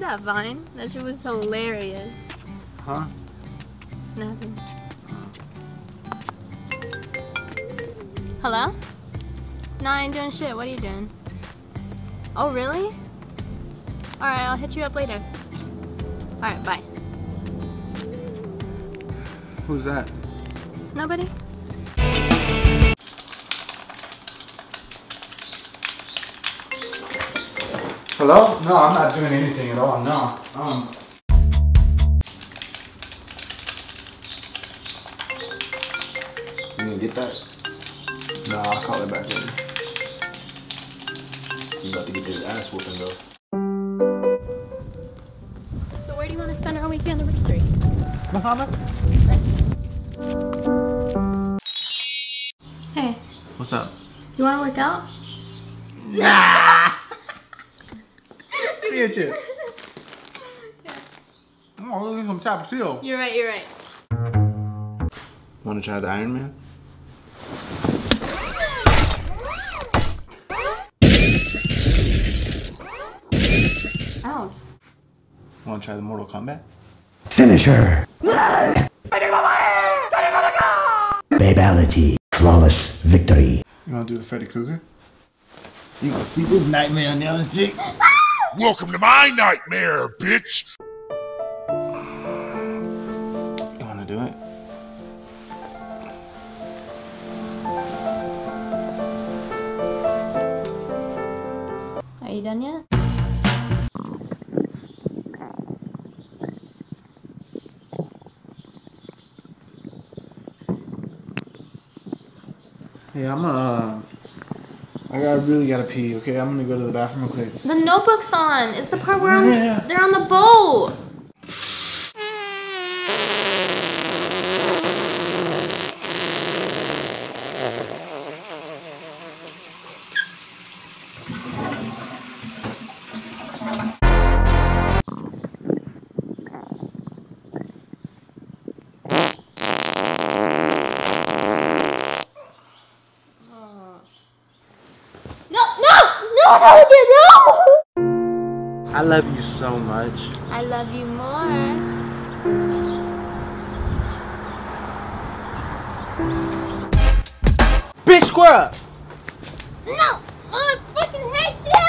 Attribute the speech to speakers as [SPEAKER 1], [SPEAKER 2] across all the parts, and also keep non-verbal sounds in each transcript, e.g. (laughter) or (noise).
[SPEAKER 1] that Vine? That shit was hilarious.
[SPEAKER 2] Huh?
[SPEAKER 1] Nothing. Hello? No, I ain't doing shit. What are you doing? Oh, really? Alright, I'll hit you up later. Alright, bye.
[SPEAKER 2] Who's that?
[SPEAKER 1] Nobody?
[SPEAKER 2] Hello? No, I'm not doing anything at all. No. Um.
[SPEAKER 3] You didn't get that?
[SPEAKER 2] No, I'll call it back later.
[SPEAKER 3] You about to get this ass whooping though.
[SPEAKER 1] So where do you want to spend our weekend anniversary?
[SPEAKER 2] Muhammad?
[SPEAKER 1] Hey,
[SPEAKER 2] What's up?
[SPEAKER 1] you want to work out?
[SPEAKER 2] Nah! Give me a. I'm gonna look at some Chopper Seal.
[SPEAKER 1] You're right, you're right.
[SPEAKER 3] Wanna try the Iron Man?
[SPEAKER 1] Ouch.
[SPEAKER 2] Wanna try the Mortal Kombat?
[SPEAKER 4] Finisher. Babality. Flawless victory.
[SPEAKER 2] You wanna do the Freddy Krueger? You gonna see this nightmare on the street? (laughs)
[SPEAKER 5] Welcome to my nightmare, bitch!
[SPEAKER 2] You wanna do it?
[SPEAKER 1] Are you done yet?
[SPEAKER 2] Yeah, I'm uh I got really gotta pee, okay? I'm gonna go to the bathroom real quick.
[SPEAKER 1] The notebook's on. It's the part where
[SPEAKER 2] Yeah.
[SPEAKER 1] they're on the boat. No, no, no, no, no!
[SPEAKER 2] I love you so much.
[SPEAKER 1] I love you more.
[SPEAKER 2] Bitch squirrel!
[SPEAKER 1] No! I fucking hate you!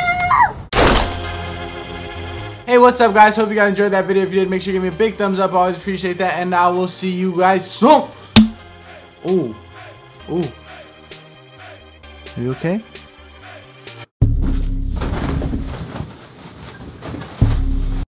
[SPEAKER 2] Hey, what's up guys? Hope you guys enjoyed that video. If you did, make sure you give me a big thumbs up. I always appreciate that. And I will see you guys soon. Ooh. Ooh. Are you okay?